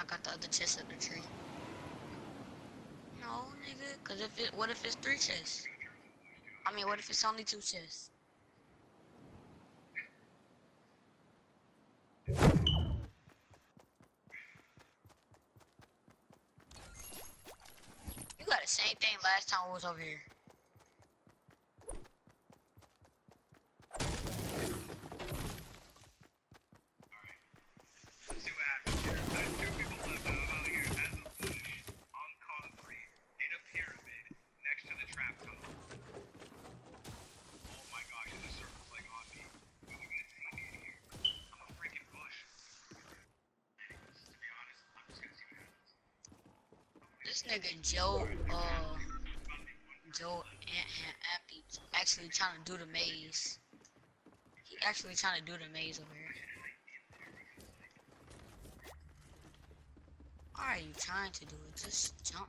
I got the other chest at the tree. No, nigga. Cause if it, what if it's three chests? I mean, what if it's only two chests? You got the same thing last time I was over here. this nigga Joe, uh, Joe actually trying to do the maze. He actually trying to do the maze over here. Why are you trying to do it? Just jump.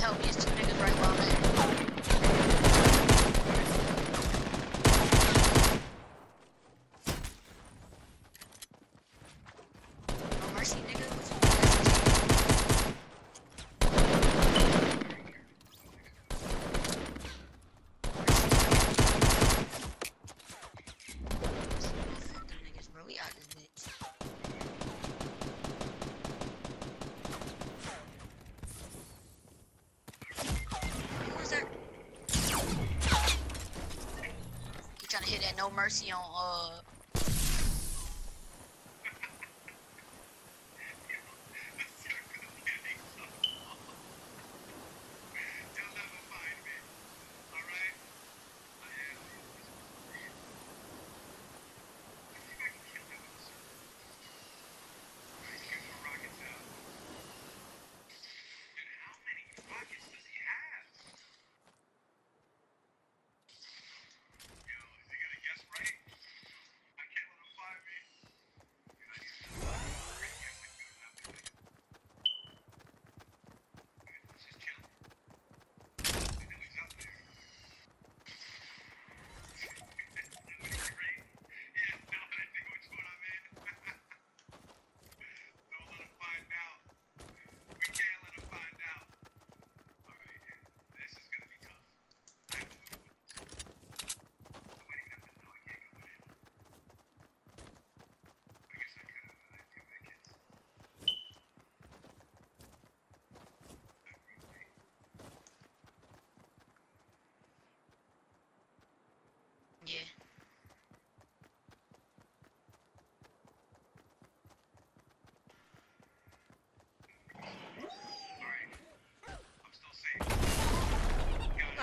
tell me it's just no mercy on uh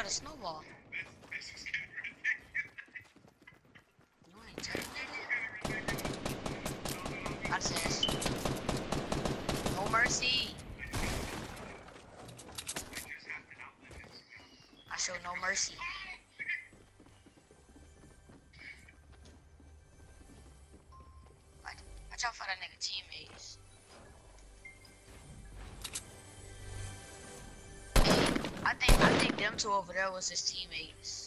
a snowball. That's it. No mercy. I show no mercy. Watch out for that nigga teammates. I think I think them two over there was his teammates.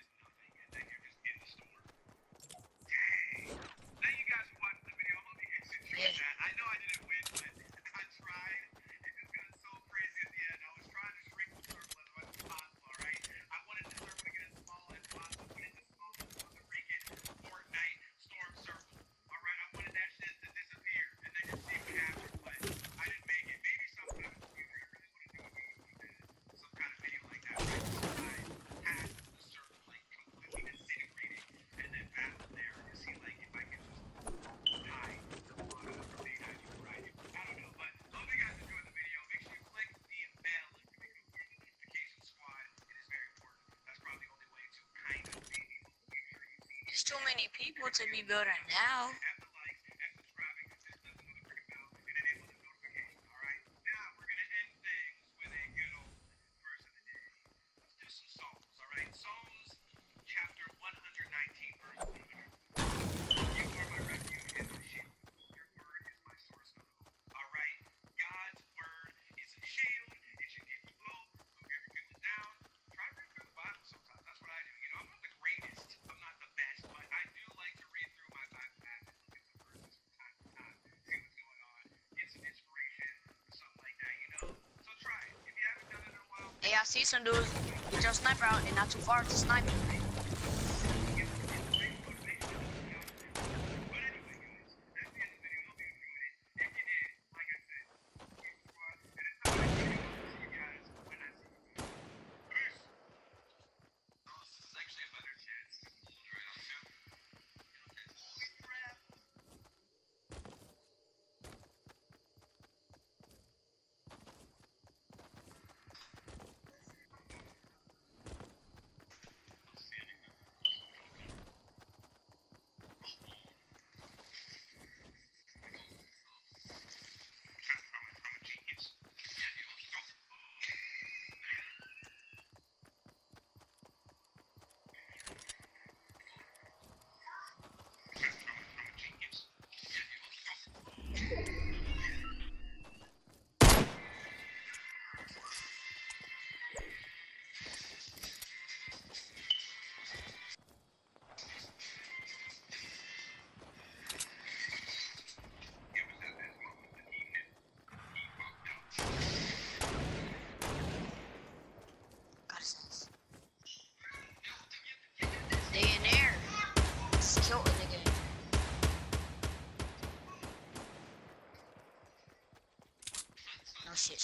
too many people to be building now. Yeah, I see some dudes. Get your sniper out and not too far to snipe.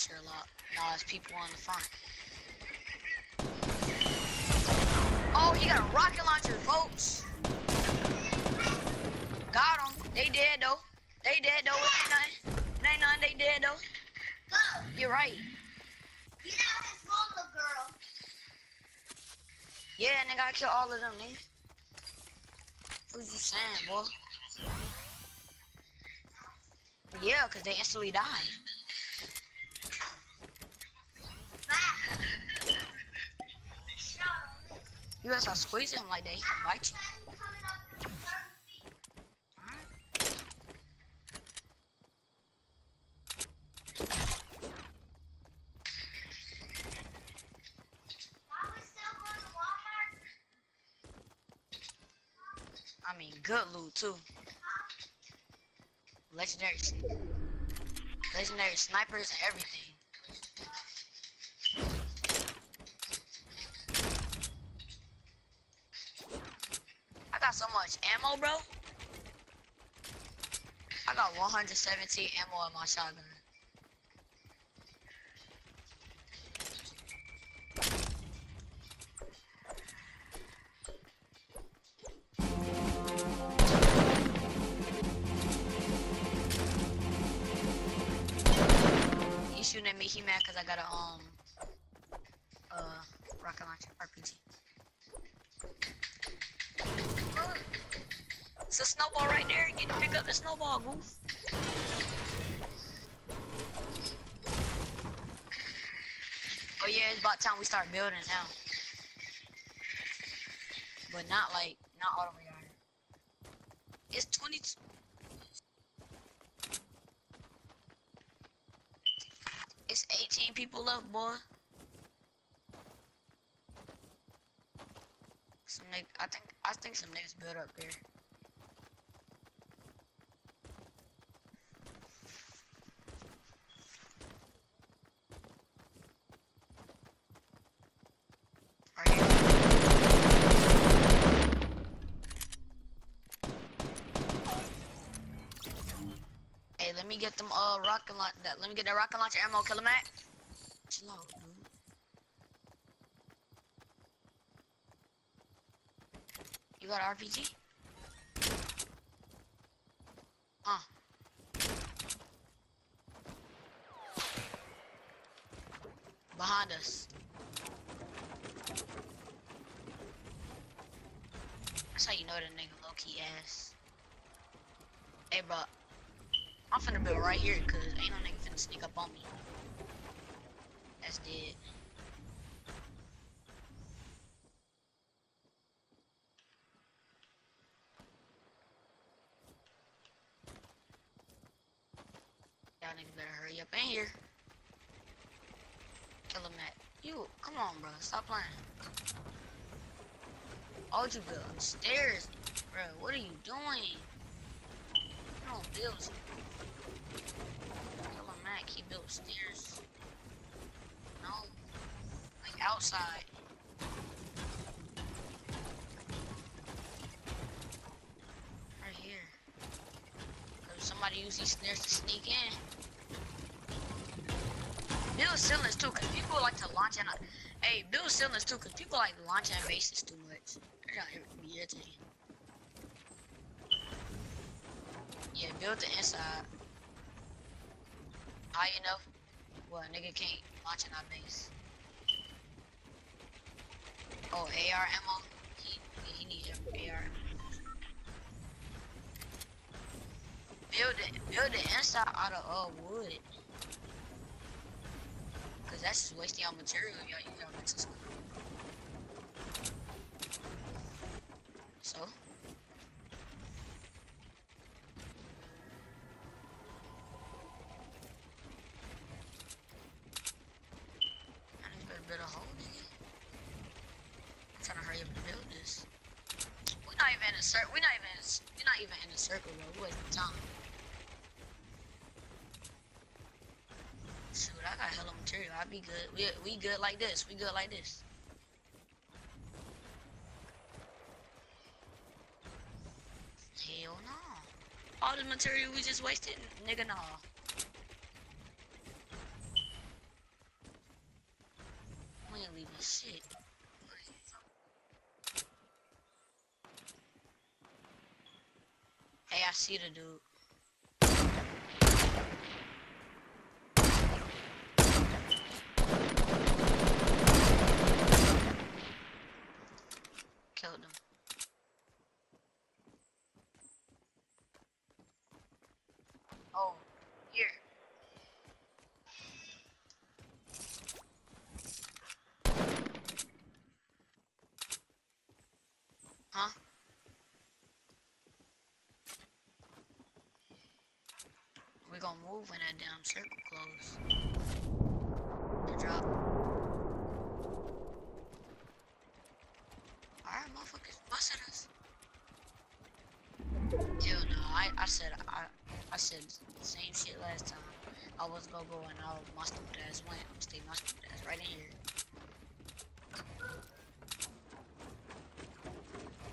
here a lot. Now there's people on the front. Oh, he got a rocket launcher, folks. Got him. They dead, though. They dead, though. It ain't nothing. Ain't nothing. They dead, though. Go. You're right. You know what's wrong, little girl. Yeah, nigga, I killed all of them, man. Who's you saying, boy? Yeah, because they instantly died. You guys are squeezing like they bite you. I mean, good loot too. Legendary, legendary snipers, everything. Much ammo, bro. I got 117 ammo in my shotgun. Oh yeah, it's about time we start building now. But not like not all the way out. It's 22. It's 18 people left, boy. Some nigg I think I think some niggas built up there. Right here. Hey, let me get them uh rocket launch that let me get that rocket launcher ammo, kill him at. Chill out, dude. You got RPG? Huh. Behind us. That's how you know the nigga low key ass. Hey, bro. I'm finna build right here, cause ain't no nigga finna sneak up on me. That's dead. Y'all niggas better hurry up in here. Kill him at. You, come on, bro. Stop playing. Oh, you build stairs, bro. What are you doing? You don't build. Tell him Mac he built stairs. No, like outside. Right here. Cause somebody use these stairs to sneak in. Build ceilings too, cause people like to launch in. A, hey, build ceilings too, cause people like launching bases too much. They're not be irritating. Yeah, build the inside. High enough. Well, a nigga can't launch in our base. Oh, AR ammo. He he needs AR. ammo. Build it. Build the inside out of uh wood. Cause that's just wasting our material. Y'all, you gotta mix. So. I need to better build a hole, nigga. I'm trying to hurry up and build this. We're not even in a circle. We're not even. In, a- we're not even in a circle, bro. We're wasting time. Shoot, I got hella material. I'd be good. We we good like this. We good like this. Hell no. All the material we just wasted, nigga, no. We ain't leaving shit. Hey, I see the dude. don't move when that damn circle close. The drop. Alright, motherfuckers busted us. Hell no, I, I said I I said same shit last time. I was gonna go and I was my stupid ass went. I'm staying my stupid ass right in here.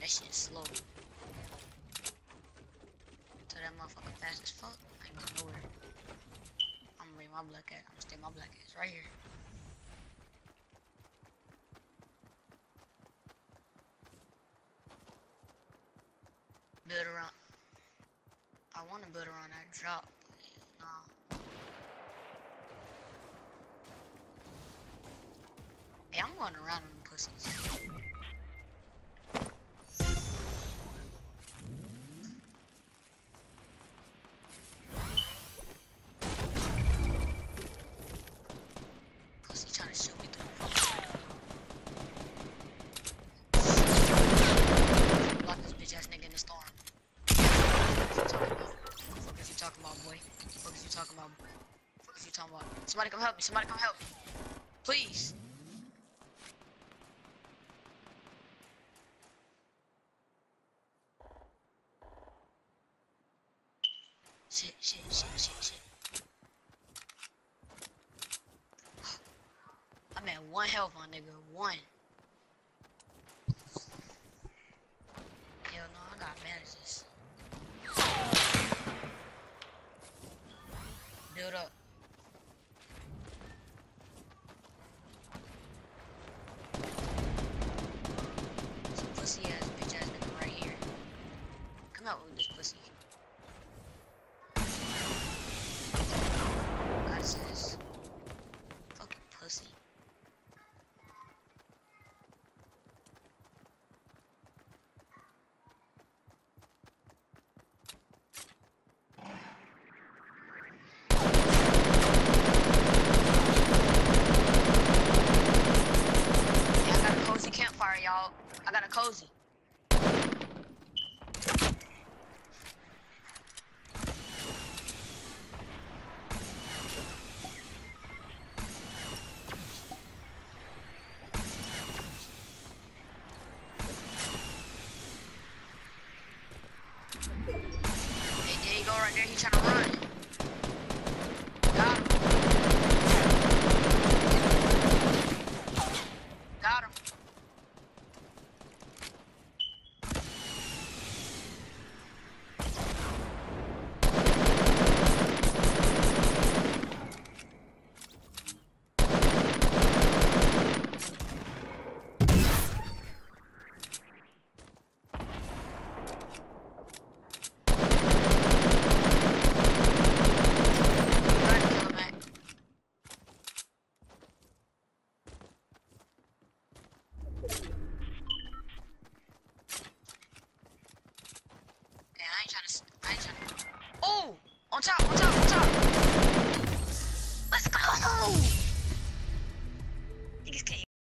That shit's slow. my black ass. I'm gonna stay my black ass right here. Build around. I want to build around that drop, nah. Hey, I'm going around on pussies. help me. Somebody come help me. Please. Shit, shit, shit, shit, shit. I'm at one health, my nigga. One. cozy.